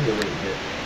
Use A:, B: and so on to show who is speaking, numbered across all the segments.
A: 이어가 있.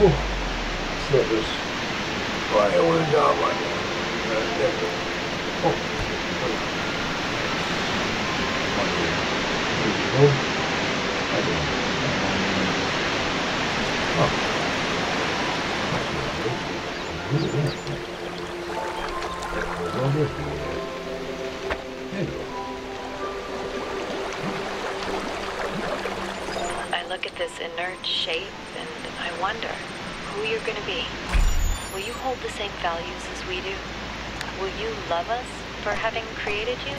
A: Oh. That was all there for you. There you go.
B: I look at this inert shape and I wonder who you're gonna be. Will you hold the same values as we do? Will you love us for having created you?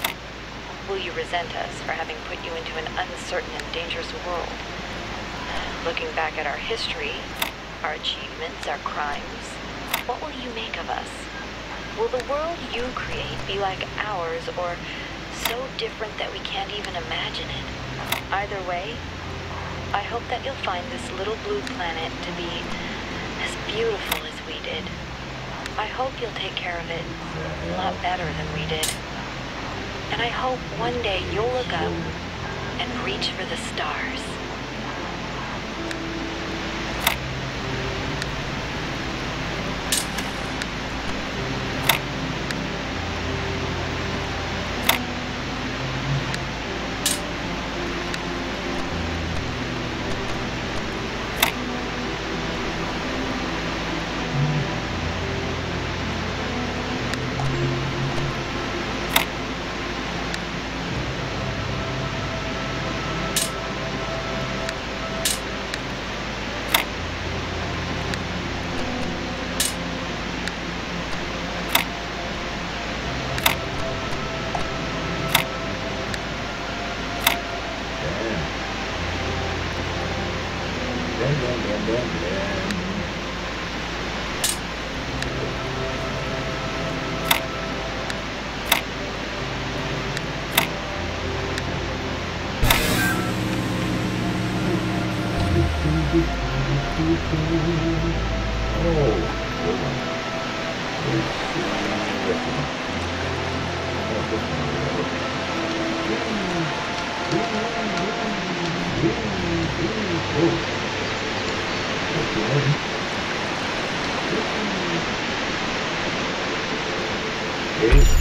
B: Will you resent us for having put you into an uncertain and dangerous world? Looking back at our history, our achievements, our crimes, what will you make of us? Will the world you create be like ours or so different that we can't even imagine it? Either way, I hope that you'll find this little blue planet to be beautiful as we did. I hope you'll take care of it a lot better than we did. And I hope one day you'll look up and reach for the stars.
A: 되는데 Ooh. Esse.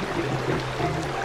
A: So. Okay. We want to right there. Okay, so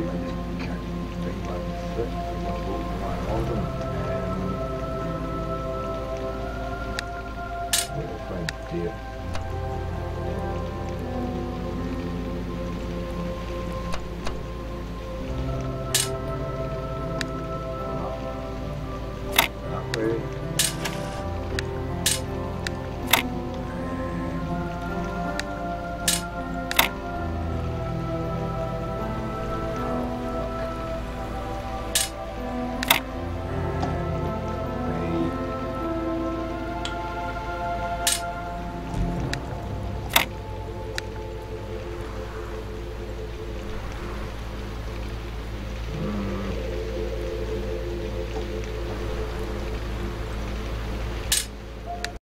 A: Nice